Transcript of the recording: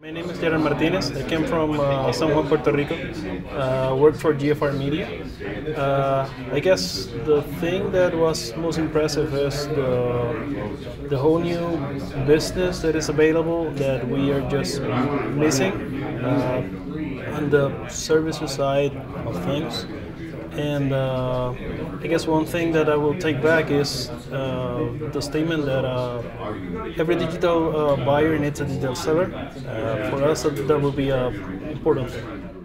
My name is Gerald Martinez. I came from uh, San Juan, Puerto Rico. Uh, worked for GFR Media. Uh, I guess the thing that was most impressive is the, the whole new business that is available that we are just missing uh, on the services side of things. And uh, I guess one thing that I will take back is uh, the statement that uh, every digital uh, buyer needs a digital seller. Uh, for us, that, that will be an important thing.